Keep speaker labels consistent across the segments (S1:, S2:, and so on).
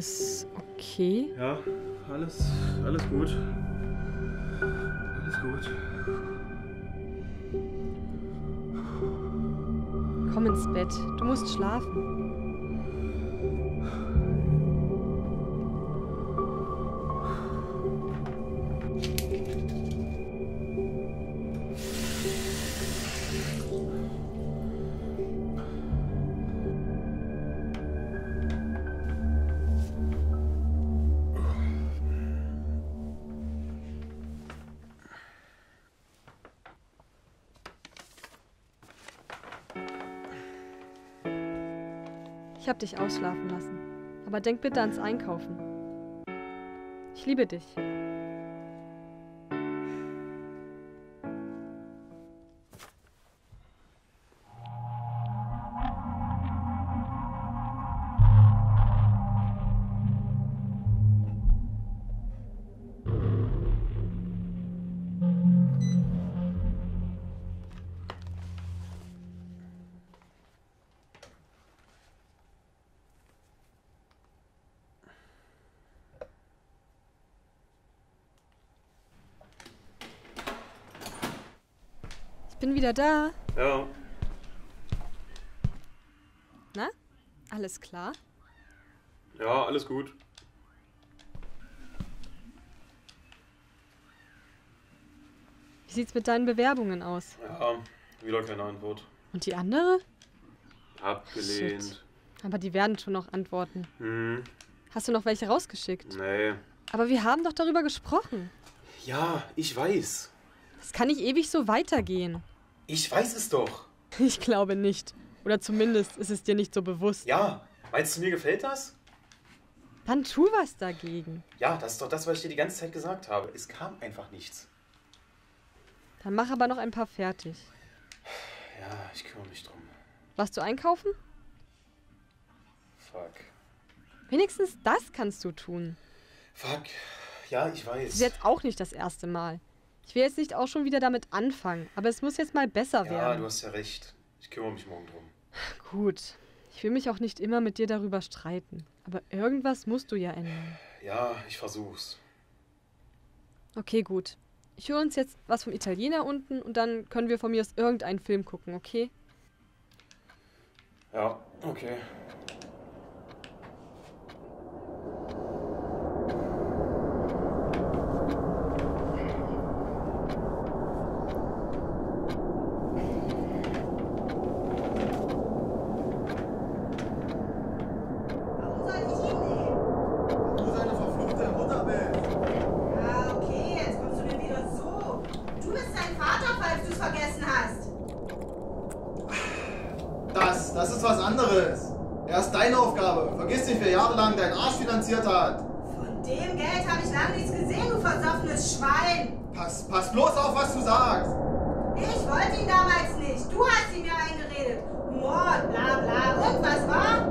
S1: Alles okay?
S2: Ja, alles, alles gut. Alles gut.
S1: Komm ins Bett. Du musst schlafen. Ich hab dich ausschlafen lassen. Aber denk bitte ans Einkaufen. Ich liebe dich. Bin wieder da.
S2: Ja,
S1: Na? Alles klar?
S2: ja, alles gut.
S1: Wie sieht's mit deinen Bewerbungen aus?
S2: Ja, wieder keine Antwort.
S1: Und die andere?
S2: Abgelehnt.
S1: Shit. Aber die werden schon noch antworten.
S2: Hm,
S1: Hast du noch welche rausgeschickt?
S2: nee.
S1: Aber wir haben doch darüber gesprochen.
S2: Ja, ich weiß.
S1: Das kann nicht ewig so weitergehen.
S2: Ich weiß es doch.
S1: Ich glaube nicht. Oder zumindest ist es dir nicht so bewusst.
S2: Ja, meinst du, mir gefällt das?
S1: Dann tu was dagegen.
S2: Ja, das ist doch das, was ich dir die ganze Zeit gesagt habe. Es kam einfach nichts.
S1: Dann mach aber noch ein paar fertig.
S2: Ja, ich kümmere mich drum.
S1: Warst du einkaufen?
S2: Fuck.
S1: Wenigstens das kannst du tun.
S2: Fuck. Ja, ich
S1: Das
S2: weiß.
S1: ist jetzt auch nicht das erste Mal. Ich will jetzt nicht auch schon wieder damit anfangen, aber es muss jetzt mal besser
S2: ja,
S1: werden.
S2: du hast ja recht. Ich kümmere mich morgen drum.
S1: Gut. Ich will mich auch nicht immer mit dir darüber streiten. Aber irgendwas musst du ja ändern.
S2: Ja, ich versuch's.
S1: Okay, gut. Ich hole uns jetzt was vom Italiener unten und dann können wir von mir aus irgendeinen Film gucken, okay?
S2: Ja, okay.
S3: Warum soll ich ihn nehmen?
S4: Du seine verfluchte Mutter bist.
S3: Ah, okay, jetzt kommst du denn wieder so. Du bist dein Vater, falls du es vergessen hast.
S4: Das, das ist was anderes. Er ist deine Aufgabe. Vergiss nicht, wer jahrelang deinen Arsch finanziert hat.
S3: Von dem Geld habe ich lange nichts gesehen, du versoffenes Schwein.
S4: Pass, pass bloß auf, was du sagst.
S3: Ich wollte ihn damals nicht. Du hast ihn mir eingeredet. Mord, bla bla. Irgendwas war?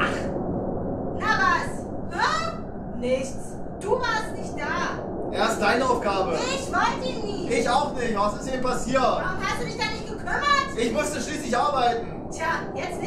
S4: Ach,
S3: Na was? Hä? Nichts. Du warst nicht da.
S4: er ist deine Aufgabe.
S3: Ich wollte ihn nie.
S4: Ich auch nicht. Was ist ihm passiert?
S3: Warum hast du dich da nicht gekümmert?
S4: Ich musste schließlich arbeiten.
S3: Tja, jetzt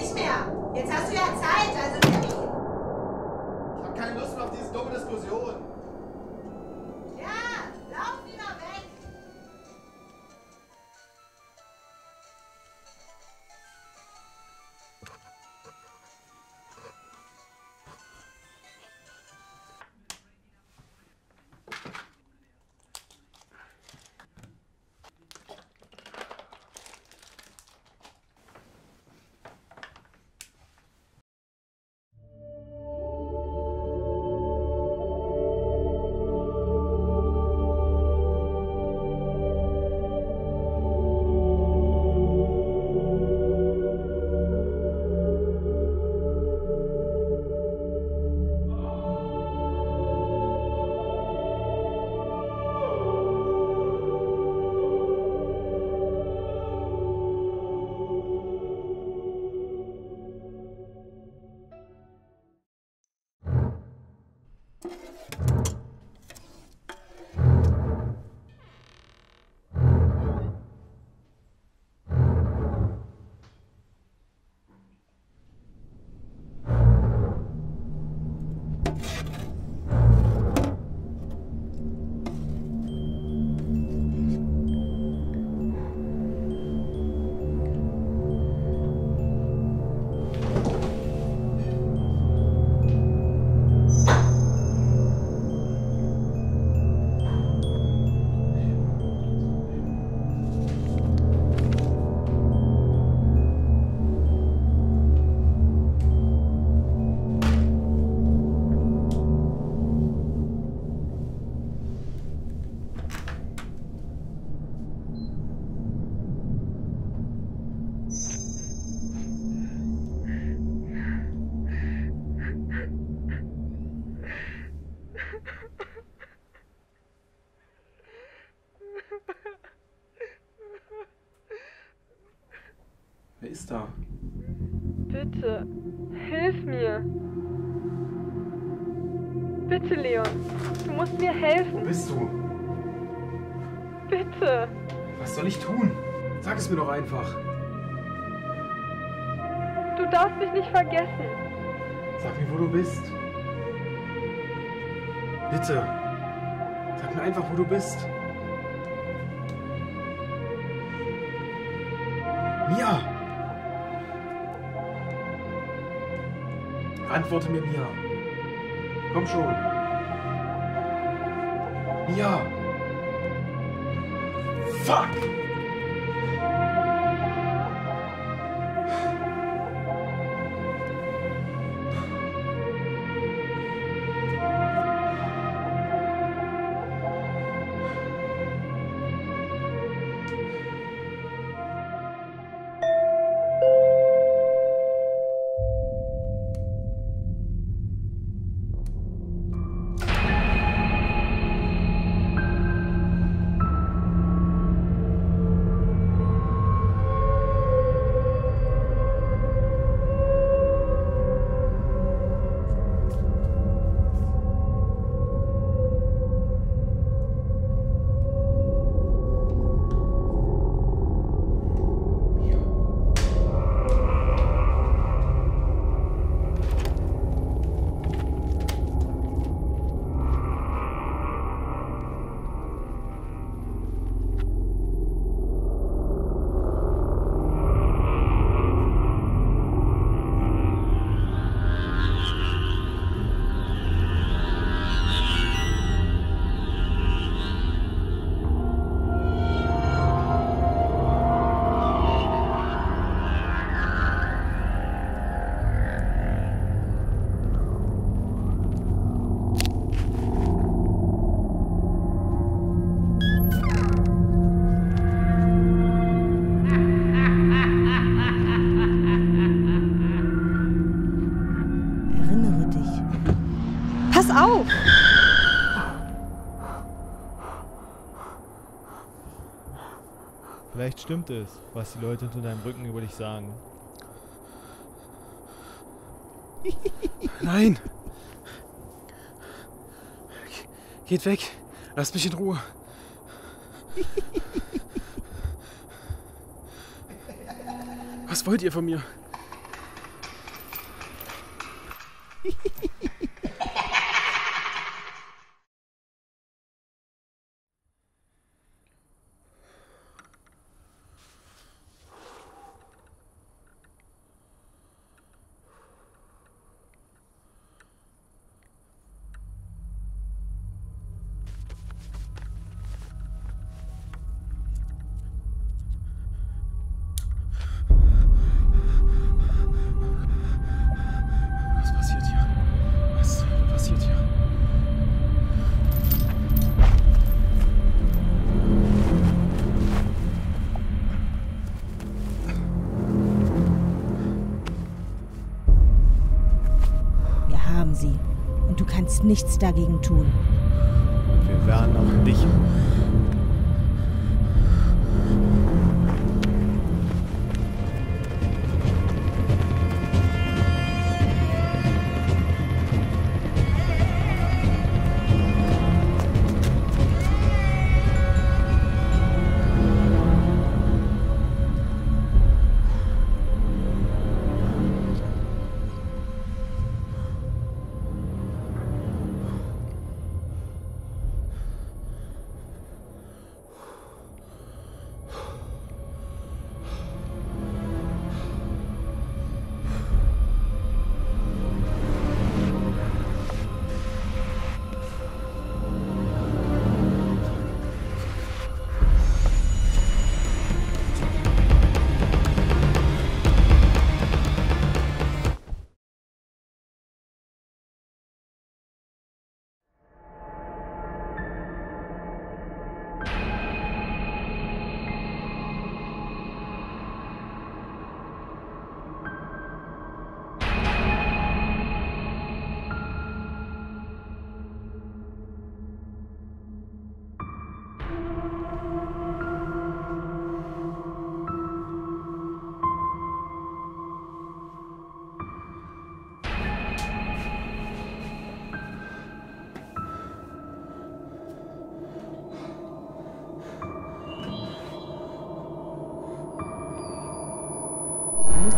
S1: Bitte, hilf mir. Bitte, Leon, du musst mir
S2: Wo
S1: helfen.
S2: bist du?
S1: Bitte.
S2: Was soll ich tun? Sag es mir doch einfach.
S1: Du darfst mich nicht vergessen.
S2: Sag mir, wo du bist. Bitte. Sag mir einfach, wo du bist. Antworte mir, Mia. Komm schon. Mia! Fuck!
S1: Pass auf!
S5: Vielleicht stimmt es, was die Leute hinter deinem Rücken über dich sagen.
S2: Nein! Ge- Geht weg! Lasst mich in Ruhe! Was wollt ihr von mir?
S6: Nichts dagegen tun.
S5: Wir werden auch dich.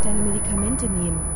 S7: Deine Medikamente nehmen.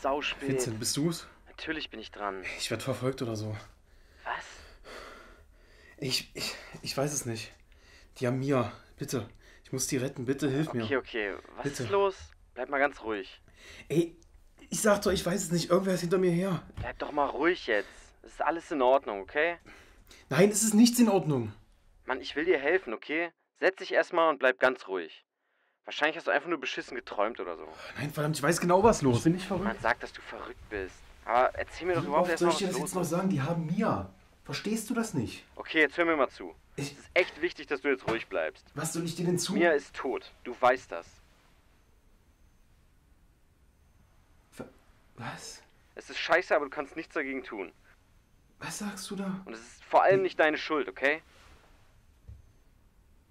S8: Ist sauspät.
S2: Vincent, bist du's?
S8: Natürlich bin ich dran.
S2: Ich werde verfolgt oder so.
S8: Was?
S2: Ich, ich, ich weiß es nicht. Die haben Mia. Bitte. Ich muss die retten. Bitte hilf mir.
S8: Okay, okay. Was
S2: Bitte.
S8: ist los? Bleib mal ganz ruhig.
S2: Ey, ich sag doch, ich weiß es nicht. Irgendwer ist hinter mir her.
S8: Bleib doch mal ruhig jetzt. Es ist alles in Ordnung, okay?
S2: Nein, es ist nichts in Ordnung.
S8: Mann, ich will dir helfen, okay? Setz dich erstmal und bleib ganz ruhig. Wahrscheinlich hast du einfach nur beschissen geträumt oder so.
S2: Nein, verdammt, ich weiß genau, was los. Ich bin nicht verrückt.
S8: Man sagt, dass du verrückt bist. Aber erzähl mir doch
S2: Wie
S8: überhaupt
S2: oft
S8: erstmal,
S2: soll ich dir
S8: was
S2: das jetzt noch
S8: ist.
S2: sagen? Die haben Mia. Verstehst du das nicht?
S8: Okay, jetzt hör mir mal zu.
S2: Ich,
S8: Es ist echt wichtig, dass du jetzt ruhig bleibst.
S2: was soll ich dir denn zu?
S8: Mia ist tot. Du weißt das.
S2: Was?
S8: Es ist scheiße, aber du kannst nichts dagegen tun.
S2: Was sagst du da?
S8: Und es ist vor allem nicht deine Schuld, okay?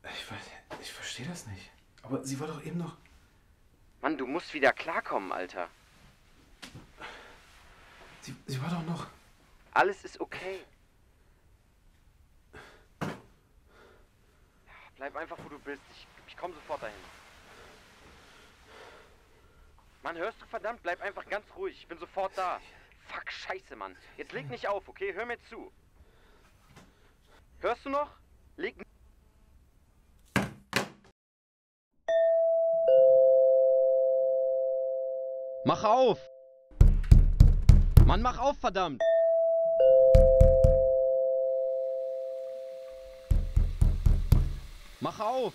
S2: Ich, weiß- ich verstehe das nicht. Aber sie war doch eben noch.
S8: Mann, du musst wieder klarkommen, Alter.
S2: Sie, sie war doch noch.
S8: Alles ist okay. Bleib einfach, wo du bist. Ich, ich komme sofort dahin. Mann, hörst du verdammt? Bleib einfach ganz ruhig. Ich bin sofort da. Fuck, scheiße, Mann. Jetzt leg nicht auf, okay? Hör mir zu. Hörst du noch? Leg
S9: Mach auf! Mann, mach auf, verdammt! Mach auf!